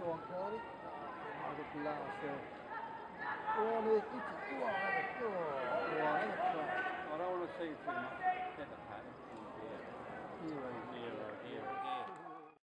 I don't want to iki çıktı. Oğlu